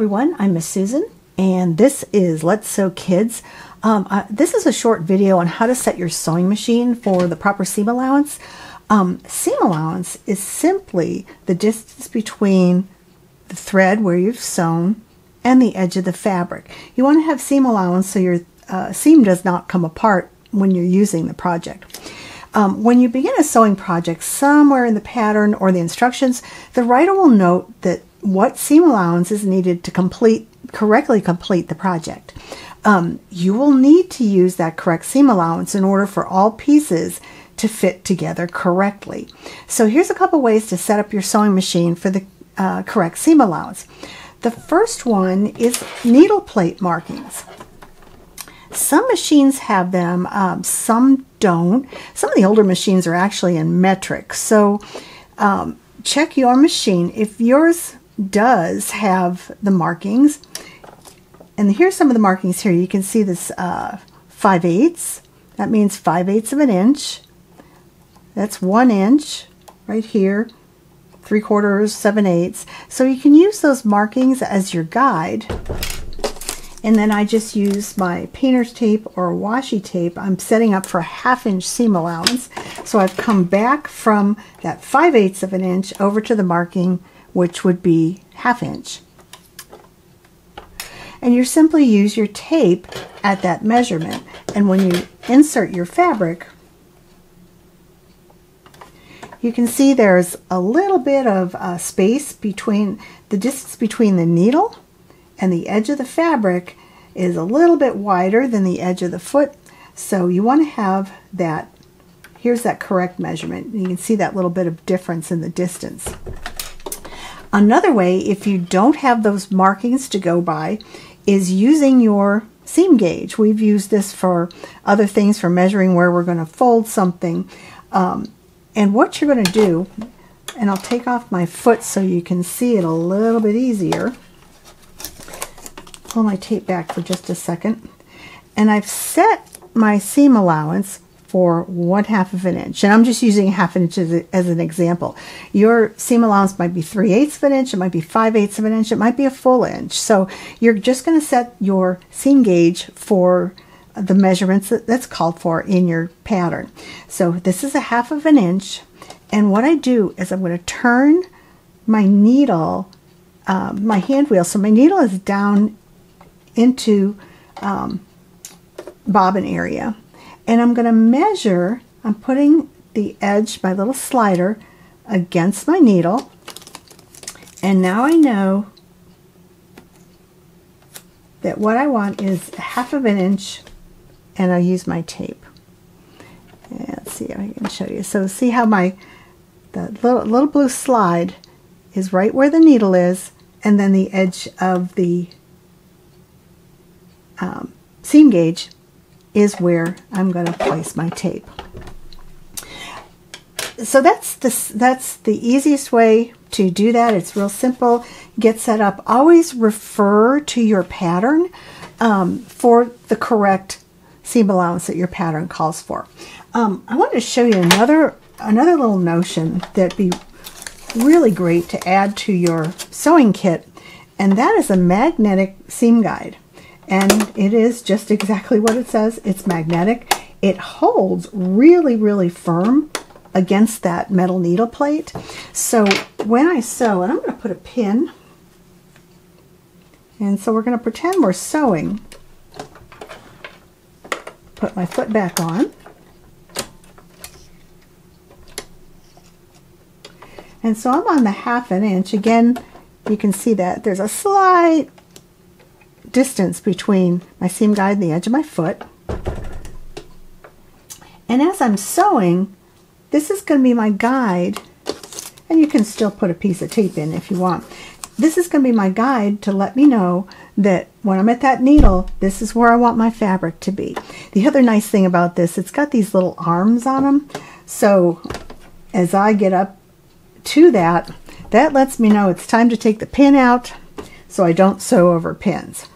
everyone, I'm Miss Susan, and this is Let's Sew Kids. Um, this is a short video on how to set your sewing machine for the proper seam allowance. Um, seam allowance is simply the distance between the thread where you've sewn and the edge of the fabric. You want to have seam allowance so your uh, seam does not come apart when you're using the project. Um, when you begin a sewing project, somewhere in the pattern or the instructions, the writer will note that what seam allowance is needed to complete correctly complete the project. Um, you will need to use that correct seam allowance in order for all pieces to fit together correctly. So here's a couple ways to set up your sewing machine for the uh, correct seam allowance. The first one is needle plate markings. Some machines have them, um, some don't. Some of the older machines are actually in metric. So um, check your machine. If yours does have the markings. And here's some of the markings here. You can see this uh, 5 eighths. That means 5 eighths of an inch. That's 1 inch right here. 3 quarters, 7 eighths. So you can use those markings as your guide. And then I just use my painter's tape or washi tape. I'm setting up for a half inch seam allowance. So I've come back from that 5 eighths of an inch over to the marking which would be half inch. And you simply use your tape at that measurement. And when you insert your fabric, you can see there's a little bit of uh, space between the distance between the needle and the edge of the fabric is a little bit wider than the edge of the foot. So you want to have that, here's that correct measurement. You can see that little bit of difference in the distance. Another way, if you don't have those markings to go by, is using your seam gauge. We've used this for other things, for measuring where we're going to fold something. Um, and what you're going to do, and I'll take off my foot so you can see it a little bit easier. Pull my tape back for just a second. And I've set my seam allowance for one half of an inch. And I'm just using half an inch as, a, as, an example. Your seam allowance might be 3 eighths of an inch, it might be 5 eighths of an inch, it might be a full inch. So you're just going to set your seam gauge for the measurements that, that's called for in your pattern. So this is a half of an inch. And what I do is I'm going to turn my needle, um, my hand wheel, so my needle is down into um, bobbin area and I'm going to measure, I'm putting the edge, my little slider, against my needle. And now I know that what I want is half of an inch and I'll use my tape. And let's see if I can show you. So see how my the little, little blue slide is right where the needle is and then the edge of the um, seam gauge is where I'm going to place my tape. So that's the, that's the easiest way to do that. It's real simple. Get set up. Always refer to your pattern um, for the correct seam allowance that your pattern calls for. Um, I want to show you another another little notion that would be really great to add to your sewing kit, and that is a magnetic seam guide and it is just exactly what it says. It's magnetic. It holds really, really firm against that metal needle plate. So when I sew, and I'm going to put a pin, and so we're going to pretend we're sewing. Put my foot back on. And so I'm on the half an inch. Again, you can see that there's a slight distance between my seam guide and the edge of my foot. And as I'm sewing, this is going to be my guide, and you can still put a piece of tape in if you want. This is going to be my guide to let me know that when I'm at that needle, this is where I want my fabric to be. The other nice thing about this, it's got these little arms on them. So as I get up to that, that lets me know it's time to take the pin out so I don't sew over pins.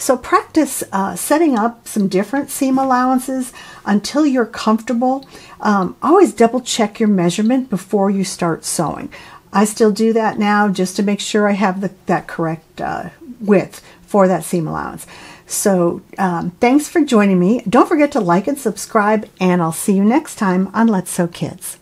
So practice uh, setting up some different seam allowances until you're comfortable. Um, always double check your measurement before you start sewing. I still do that now just to make sure I have the, that correct uh, width for that seam allowance. So um, thanks for joining me. Don't forget to like and subscribe, and I'll see you next time on Let's Sew Kids.